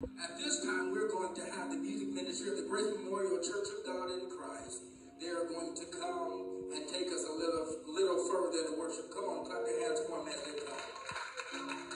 At this time, we're going to have the music ministry of the Grace Memorial Church of God in Christ. They are going to come and take us a little, little further in the worship. Come on, clap your hands for them as they come.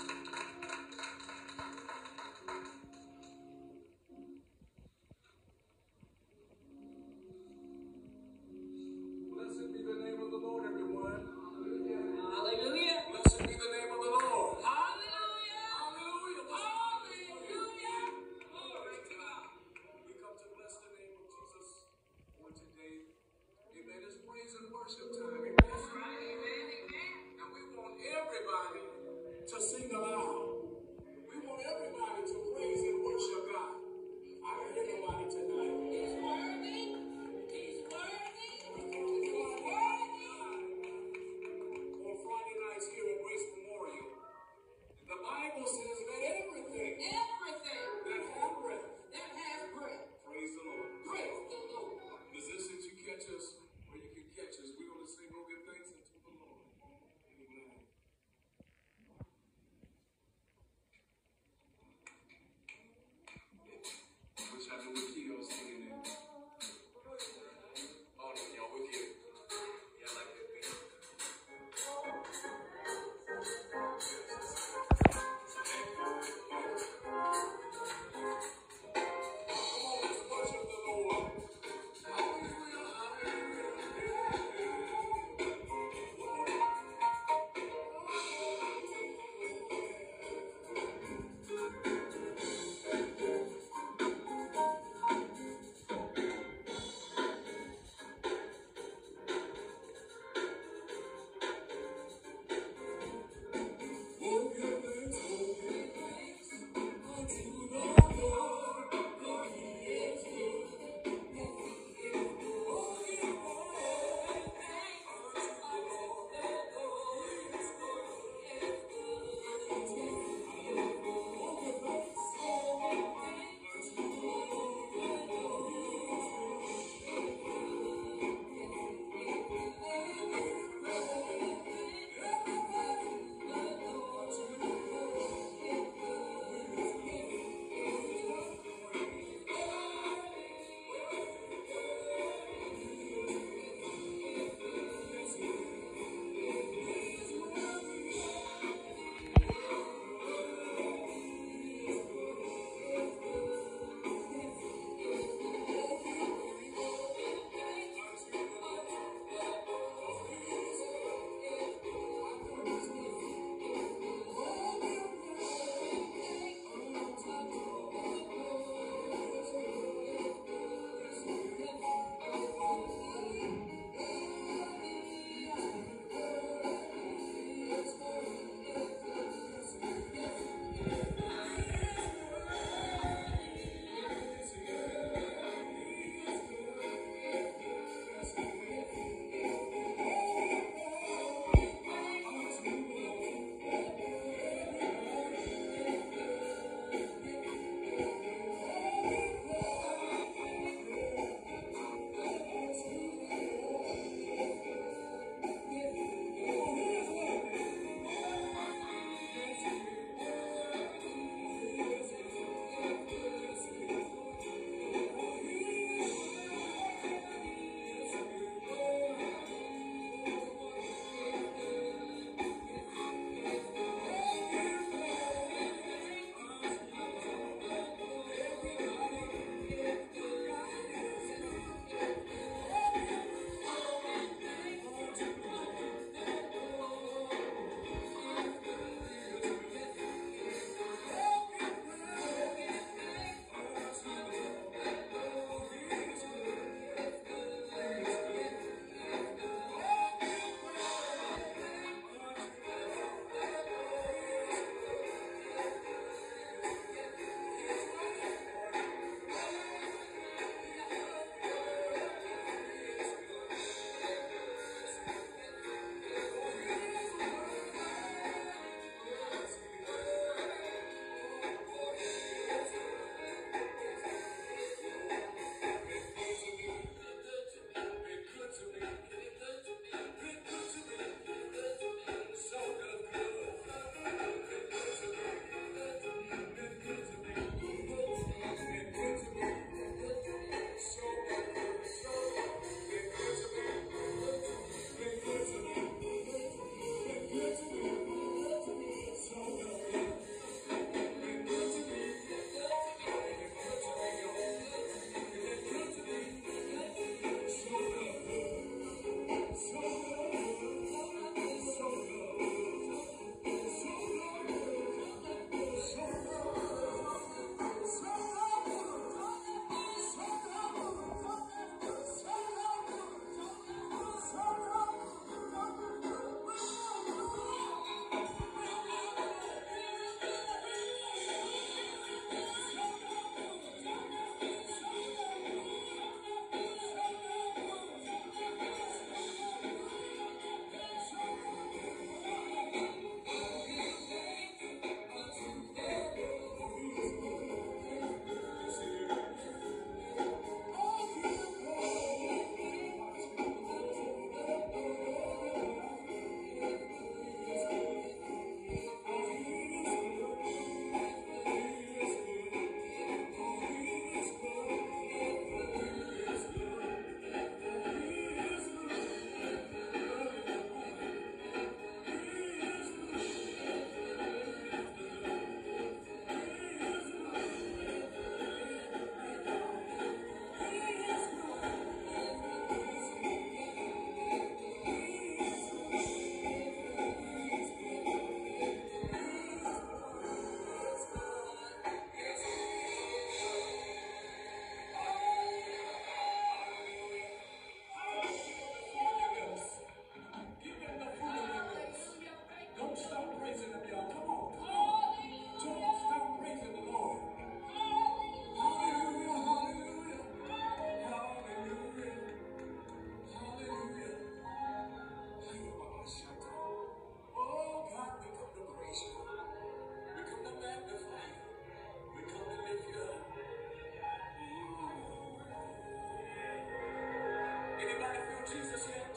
Jesus on.